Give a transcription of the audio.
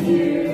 you.